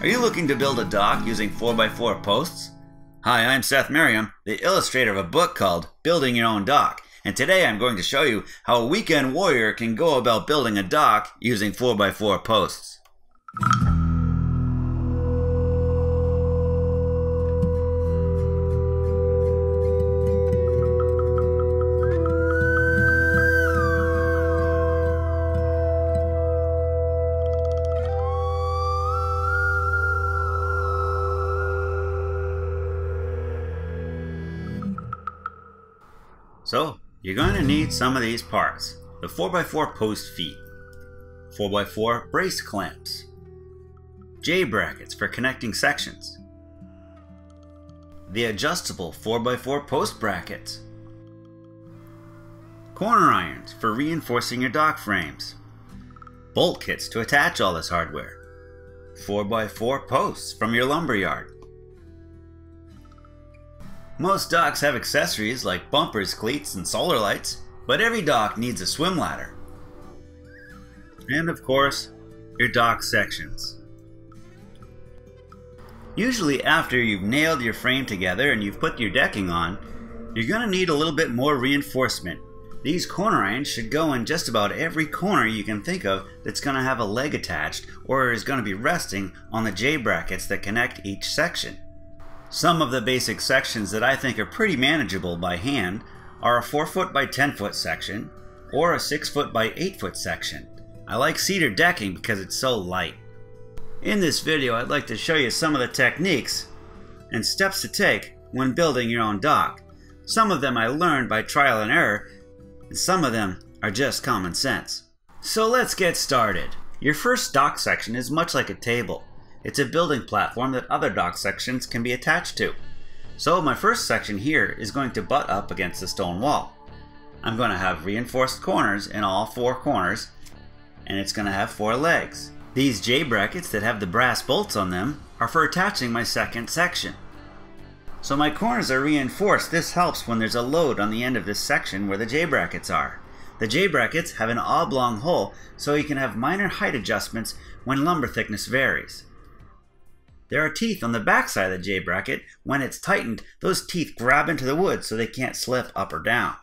Are you looking to build a dock using 4x4 posts? Hi, I'm Seth Merriam, the illustrator of a book called Building Your Own Dock, and today I'm going to show you how a weekend warrior can go about building a dock using 4x4 posts. You're going to need some of these parts. The 4x4 post feet, 4x4 brace clamps, J-brackets for connecting sections, the adjustable 4x4 post brackets, corner irons for reinforcing your dock frames, bolt kits to attach all this hardware, 4x4 posts from your lumberyard, most docks have accessories like bumpers, cleats, and solar lights, but every dock needs a swim ladder. And of course, your dock sections. Usually after you've nailed your frame together and you've put your decking on, you're going to need a little bit more reinforcement. These corner irons should go in just about every corner you can think of that's going to have a leg attached or is going to be resting on the J-brackets that connect each section. Some of the basic sections that I think are pretty manageable by hand are a 4 foot by 10 foot section or a 6 foot by 8 foot section. I like cedar decking because it's so light. In this video I'd like to show you some of the techniques and steps to take when building your own dock. Some of them I learned by trial and error, and some of them are just common sense. So let's get started. Your first dock section is much like a table. It's a building platform that other dock sections can be attached to. So my first section here is going to butt up against the stone wall. I'm going to have reinforced corners in all four corners, and it's going to have four legs. These J-brackets that have the brass bolts on them are for attaching my second section. So my corners are reinforced. This helps when there's a load on the end of this section where the J-brackets are. The J-brackets have an oblong hole so you can have minor height adjustments when lumber thickness varies. There are teeth on the backside of the J bracket. When it's tightened, those teeth grab into the wood so they can't slip up or down.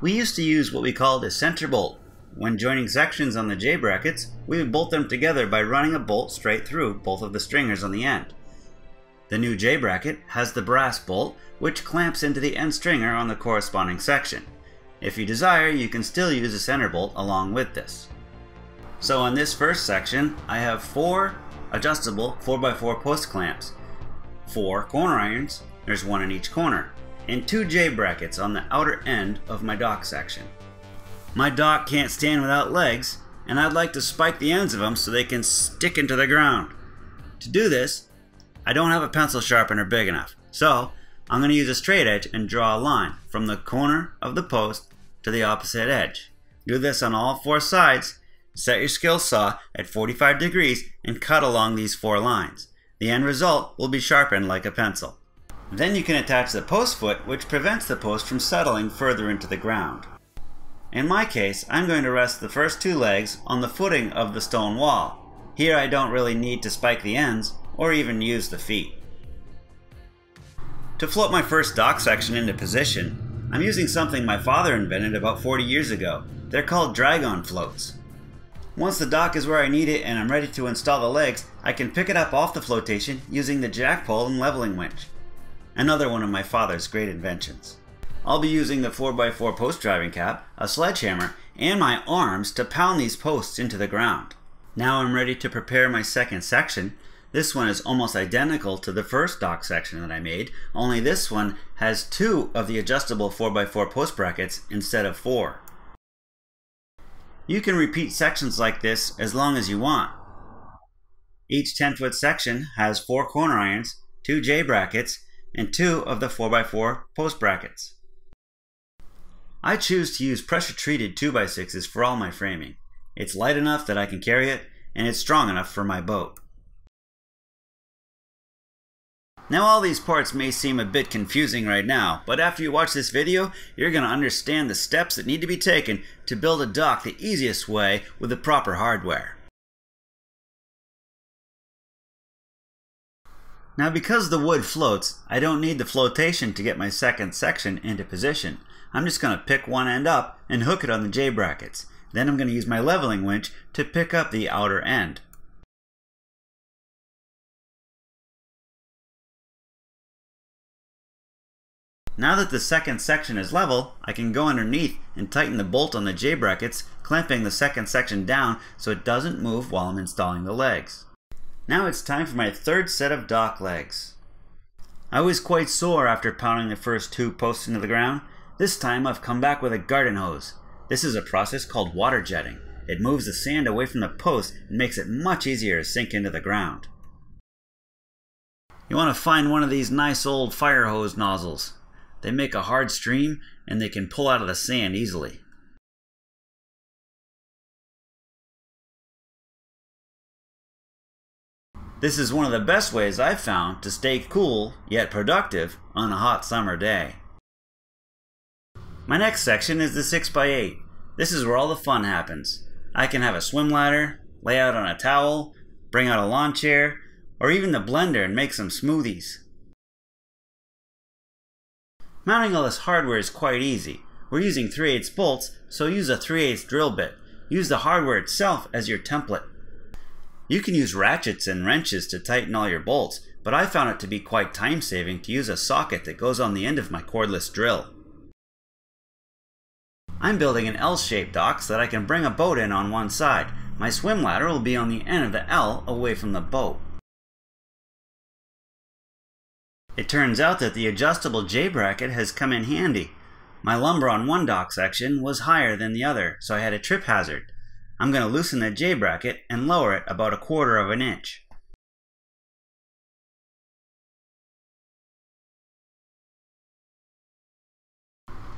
We used to use what we called a center bolt. When joining sections on the J brackets, we would bolt them together by running a bolt straight through both of the stringers on the end. The new J bracket has the brass bolt, which clamps into the end stringer on the corresponding section. If you desire, you can still use a center bolt along with this. So on this first section, I have four adjustable 4x4 post clamps, 4 corner irons, there's one in each corner, and 2 J-brackets on the outer end of my dock section. My dock can't stand without legs, and I'd like to spike the ends of them so they can stick into the ground. To do this, I don't have a pencil sharpener big enough, so I'm going to use a straight edge and draw a line from the corner of the post to the opposite edge. Do this on all four sides Set your skill saw at 45 degrees and cut along these four lines. The end result will be sharpened like a pencil. Then you can attach the post foot which prevents the post from settling further into the ground. In my case, I'm going to rest the first two legs on the footing of the stone wall. Here I don't really need to spike the ends or even use the feet. To float my first dock section into position, I'm using something my father invented about 40 years ago. They're called drag-on floats. Once the dock is where I need it and I'm ready to install the legs, I can pick it up off the flotation using the jack pole and leveling winch. Another one of my father's great inventions. I'll be using the 4x4 post driving cap, a sledgehammer, and my arms to pound these posts into the ground. Now I'm ready to prepare my second section. This one is almost identical to the first dock section that I made, only this one has two of the adjustable 4x4 post brackets instead of four. You can repeat sections like this as long as you want. Each 10 foot section has four corner irons, two J brackets, and two of the 4x4 post brackets. I choose to use pressure treated 2x6s for all my framing. It's light enough that I can carry it, and it's strong enough for my boat. Now all these parts may seem a bit confusing right now, but after you watch this video, you're going to understand the steps that need to be taken to build a dock the easiest way with the proper hardware. Now because the wood floats, I don't need the flotation to get my second section into position. I'm just going to pick one end up and hook it on the J-brackets. Then I'm going to use my leveling winch to pick up the outer end. Now that the second section is level, I can go underneath and tighten the bolt on the J-brackets, clamping the second section down so it doesn't move while I'm installing the legs. Now it's time for my third set of dock legs. I was quite sore after pounding the first two posts into the ground. This time I've come back with a garden hose. This is a process called water jetting. It moves the sand away from the post and makes it much easier to sink into the ground. You want to find one of these nice old fire hose nozzles. They make a hard stream and they can pull out of the sand easily. This is one of the best ways I've found to stay cool yet productive on a hot summer day. My next section is the 6x8. This is where all the fun happens. I can have a swim ladder, lay out on a towel, bring out a lawn chair, or even the blender and make some smoothies. Mounting all this hardware is quite easy. We're using 3 8 bolts, so use a 3 8 drill bit. Use the hardware itself as your template. You can use ratchets and wrenches to tighten all your bolts, but I found it to be quite time saving to use a socket that goes on the end of my cordless drill. I'm building an L-shaped dock so that I can bring a boat in on one side. My swim ladder will be on the end of the L away from the boat. It turns out that the adjustable J-bracket has come in handy. My lumber on one dock section was higher than the other, so I had a trip hazard. I'm going to loosen the J-bracket and lower it about a quarter of an inch.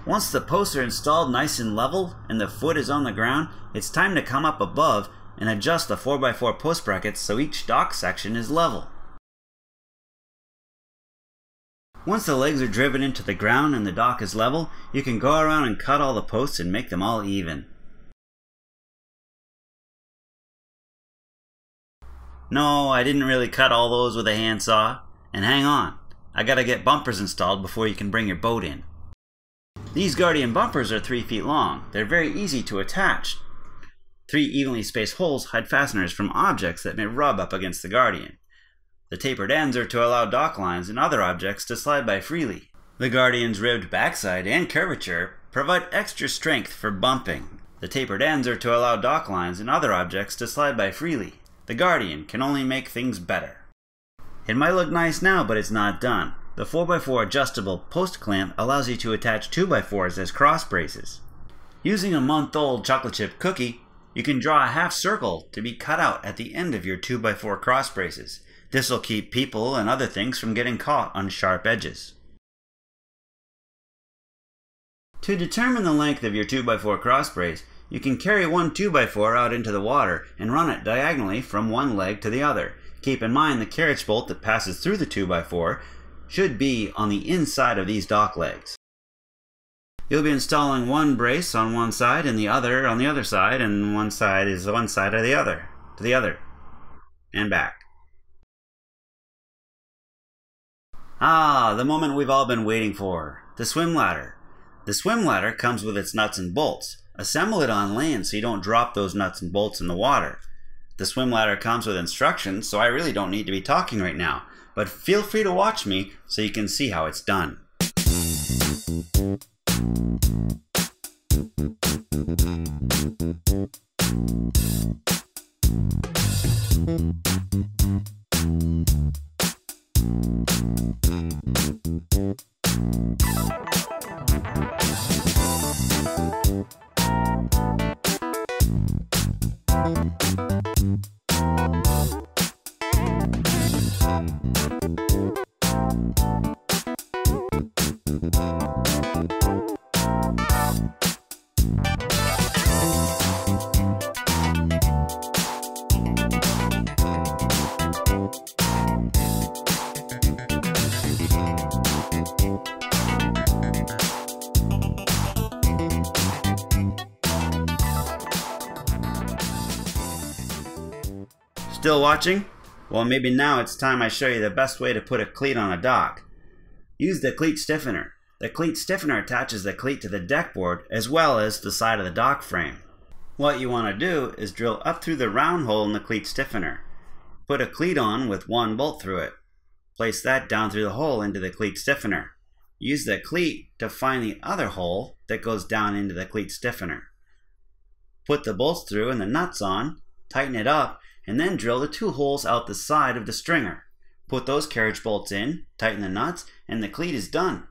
Once the posts are installed nice and level and the foot is on the ground, it's time to come up above and adjust the 4x4 post brackets so each dock section is level. Once the legs are driven into the ground and the dock is level, you can go around and cut all the posts and make them all even. No, I didn't really cut all those with a handsaw. And hang on, I gotta get bumpers installed before you can bring your boat in. These Guardian bumpers are 3 feet long. They're very easy to attach. Three evenly spaced holes hide fasteners from objects that may rub up against the Guardian. The tapered ends are to allow dock lines and other objects to slide by freely. The Guardian's ribbed backside and curvature provide extra strength for bumping. The tapered ends are to allow dock lines and other objects to slide by freely. The Guardian can only make things better. It might look nice now, but it's not done. The 4x4 adjustable post clamp allows you to attach 2x4s as cross braces. Using a month-old chocolate chip cookie, you can draw a half circle to be cut out at the end of your 2x4 cross braces. This will keep people and other things from getting caught on sharp edges. To determine the length of your 2x4 cross brace, you can carry one 2x4 out into the water and run it diagonally from one leg to the other. Keep in mind the carriage bolt that passes through the 2x4 should be on the inside of these dock legs. You'll be installing one brace on one side and the other on the other side, and one side is one side of the other, to the other, and back. Ah, the moment we've all been waiting for. The swim ladder. The swim ladder comes with its nuts and bolts. Assemble it on land so you don't drop those nuts and bolts in the water. The swim ladder comes with instructions, so I really don't need to be talking right now, but feel free to watch me so you can see how it's done. Still watching? Well, maybe now it's time I show you the best way to put a cleat on a dock. Use the cleat stiffener. The cleat stiffener attaches the cleat to the deck board as well as the side of the dock frame. What you want to do is drill up through the round hole in the cleat stiffener. Put a cleat on with one bolt through it. Place that down through the hole into the cleat stiffener. Use the cleat to find the other hole that goes down into the cleat stiffener. Put the bolts through and the nuts on, tighten it up, and then drill the two holes out the side of the stringer. Put those carriage bolts in, tighten the nuts, and the cleat is done.